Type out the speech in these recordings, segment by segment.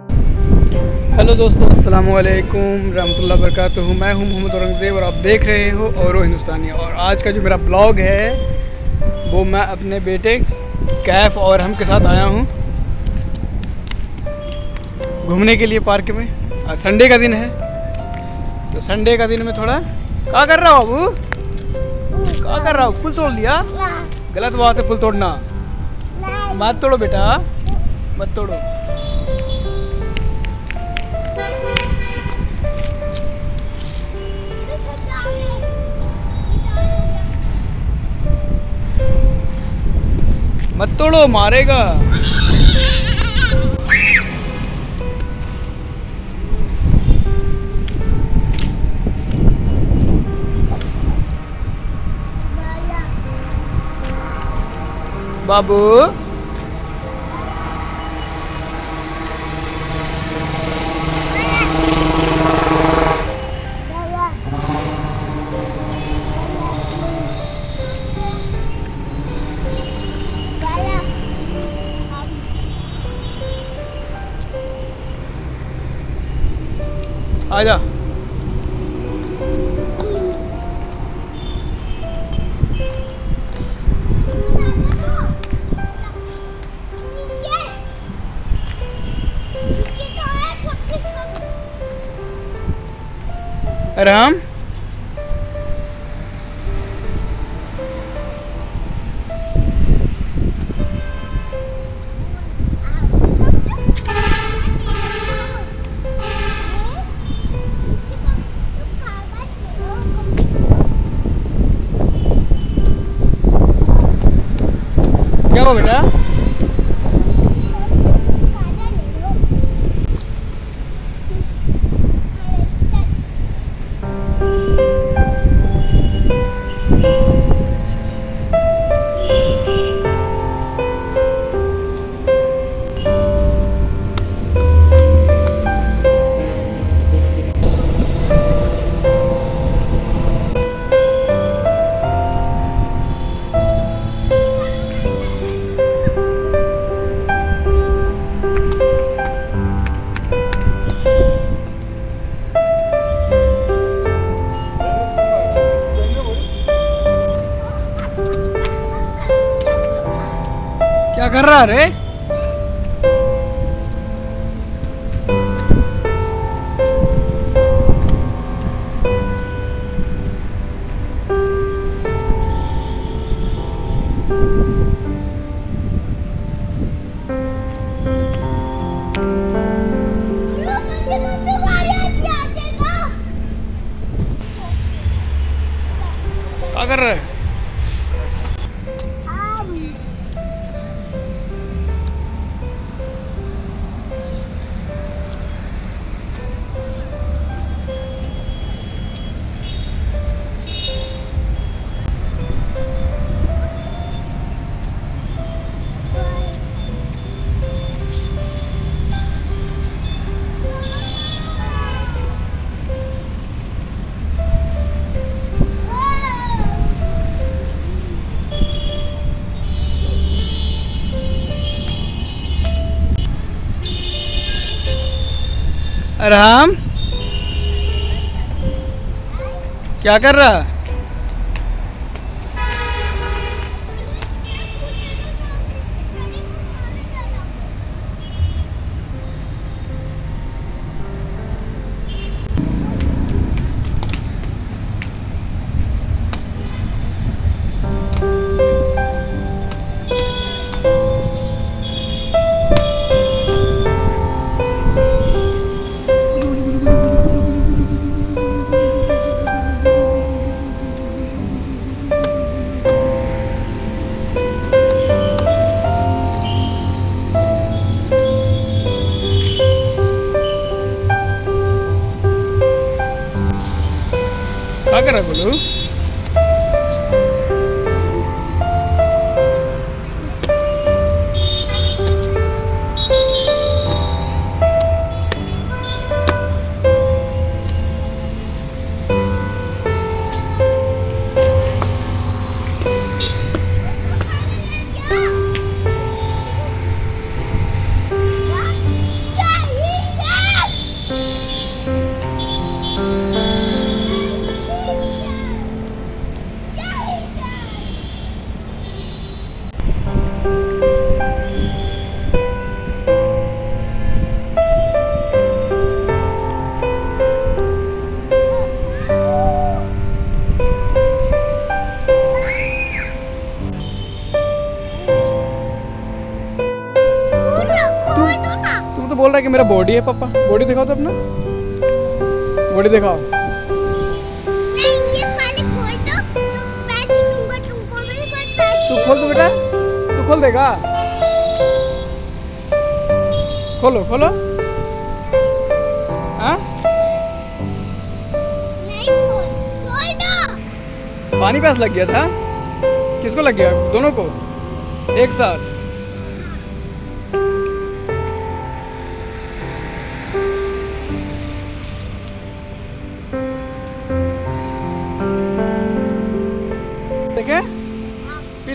Hello दोस्तों अस्सलाम वालेकुम रहमतुल्लाह वरकatuh मैं हूँ मोहम्मद औरंगज़ेब और आप देख रहे हो और हिंदुस्तानी। और आज का जो मेरा ब्लॉग है वो मैं अपने बेटे कैफ और हम के साथ आया हूँ। घूमने के लिए पार्क में। आज संडे का दिन है। तो संडे का दिन में थोड़ा क्या कर रहा हो बाबू? क्या कर रहा हो? पुल तोड़ लिया? गलत बात है पुल तोड़ना। मत तोड़ो बेटा। मत तोड़ो। मत तोड़ो मारेगा। बाबू आजा। राम क्या हुआ कर रहा रे कर रहा राम क्या कर रहा? है क्या था कि मेरा बॉडी है पापा? बॉडी दिखाओ तो अपना। बॉडी दिखाओ। तू। खोल तो बेटा। तू खोल देगा। खोलो खोलो। हाँ? पानी प्यास लग गया था। किसको लग गया? दोनों को। एक साथ।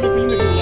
Paulo vindo